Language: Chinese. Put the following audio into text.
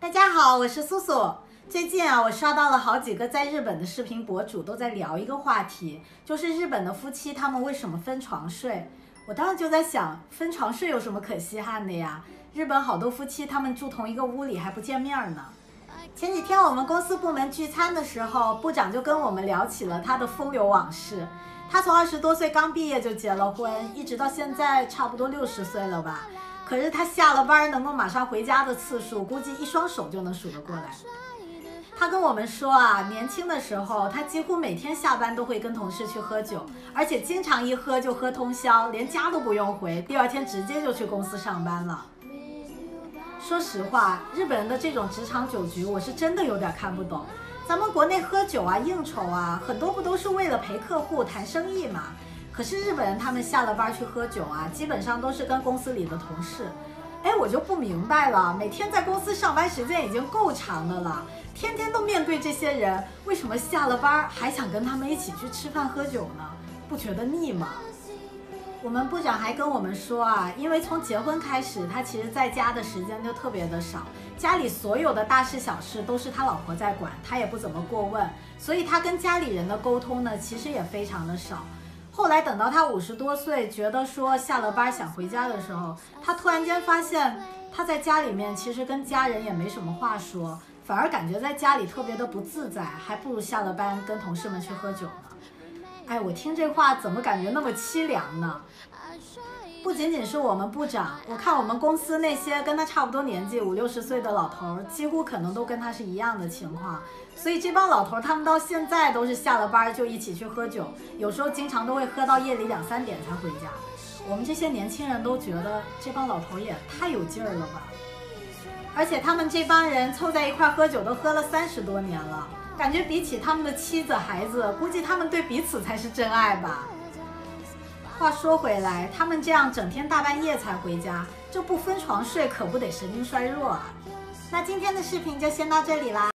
大家好，我是苏苏。最近啊，我刷到了好几个在日本的视频博主都在聊一个话题，就是日本的夫妻他们为什么分床睡。我当时就在想，分床睡有什么可稀罕的呀？日本好多夫妻他们住同一个屋里还不见面呢。前几天我们公司部门聚餐的时候，部长就跟我们聊起了他的风流往事。他从二十多岁刚毕业就结了婚，一直到现在差不多六十岁了吧。可是他下了班能够马上回家的次数，估计一双手就能数得过来。他跟我们说啊，年轻的时候他几乎每天下班都会跟同事去喝酒，而且经常一喝就喝通宵，连家都不用回，第二天直接就去公司上班了。说实话，日本人的这种职场酒局，我是真的有点看不懂。咱们国内喝酒啊、应酬啊，很多不都是为了陪客户谈生意嘛？可是日本人他们下了班去喝酒啊，基本上都是跟公司里的同事。哎，我就不明白了，每天在公司上班时间已经够长的了，天天都面对这些人，为什么下了班还想跟他们一起去吃饭喝酒呢？不觉得腻吗？我们部长还跟我们说啊，因为从结婚开始，他其实在家的时间就特别的少，家里所有的大事小事都是他老婆在管，他也不怎么过问，所以他跟家里人的沟通呢，其实也非常的少。后来等到他五十多岁，觉得说下了班想回家的时候，他突然间发现他在家里面其实跟家人也没什么话说，反而感觉在家里特别的不自在，还不如下了班跟同事们去喝酒呢。哎，我听这话怎么感觉那么凄凉呢？不仅仅是我们部长，我看我们公司那些跟他差不多年纪五六十岁的老头，几乎可能都跟他是一样的情况。所以这帮老头他们到现在都是下了班就一起去喝酒，有时候经常都会喝到夜里两三点才回家。我们这些年轻人都觉得这帮老头也太有劲儿了吧！而且他们这帮人凑在一块喝酒都喝了三十多年了。感觉比起他们的妻子孩子，估计他们对彼此才是真爱吧。话说回来，他们这样整天大半夜才回家，这不分床睡可不得神经衰弱啊。那今天的视频就先到这里啦。